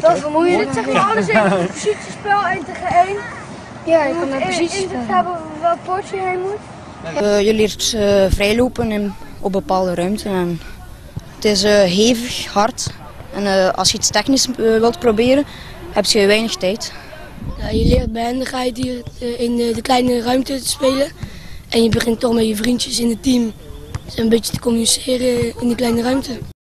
Dat is vermoeiend. zeg maar alles in het positiespel 1 tegen 1. Ja, je Je kan moet naar inzicht hebben welk potje je heen moet. Eh, je leert eh, vrijlopen in, op bepaalde ruimte. En het is eh, hevig, hard. En eh, als je iets technisch wilt proberen, heb je weinig tijd. Ja, je leert behendigheid hier in de, kleine ruimte te spelen. En je begint toch met je vriendjes in het team dus een beetje te communiceren in die kleine ruimte.